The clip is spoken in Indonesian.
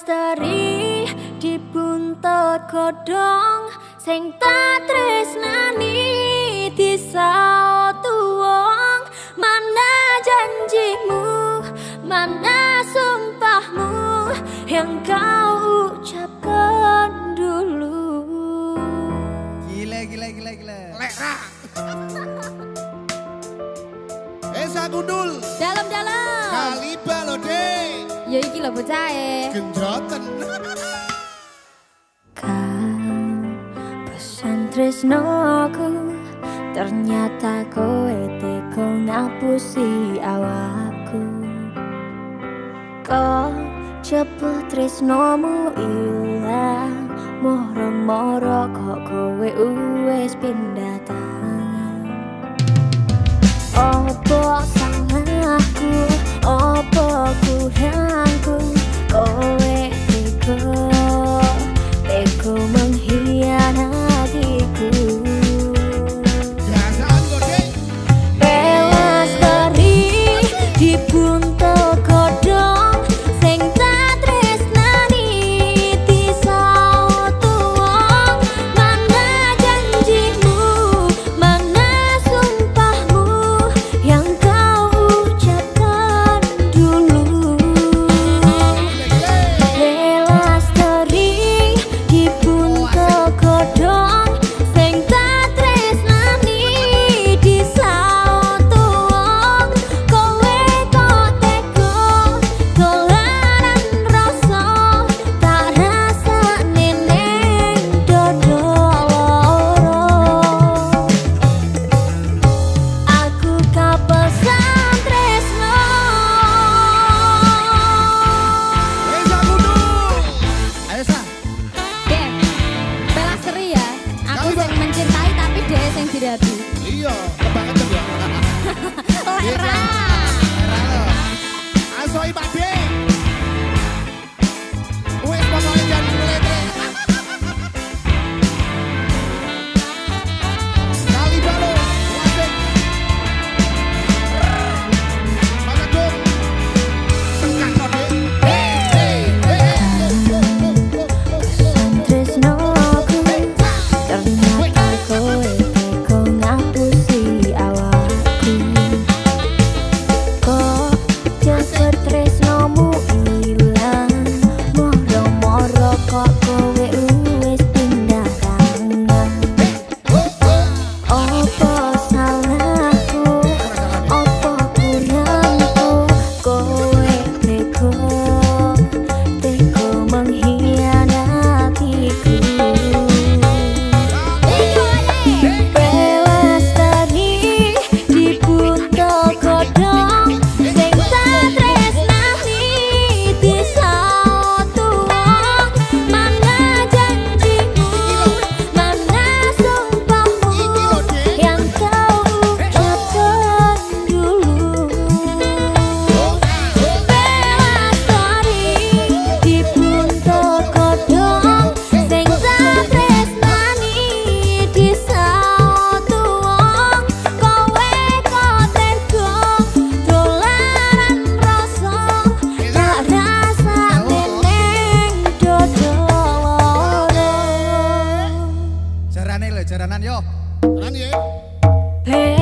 lestari di buntut kodong, sing tak tresnani disau tuong mana janjimu mana sumpahmu yang kau ucapkan dulu? Gila gila gila gila. Lera Esa Gundul. Dalam-dalam Kalib Ya iki lho bocahe. Genjoten. Kan tresnoku ternyata kowe teko ngapusi awakku. Kok cepet tresnomu ilang moro-moro kok kowe uwes pindah tangan. Opo oh, tidak tuh? Iya, kebangetan ya. lera. Ranan yo. Ranan ye. Hey.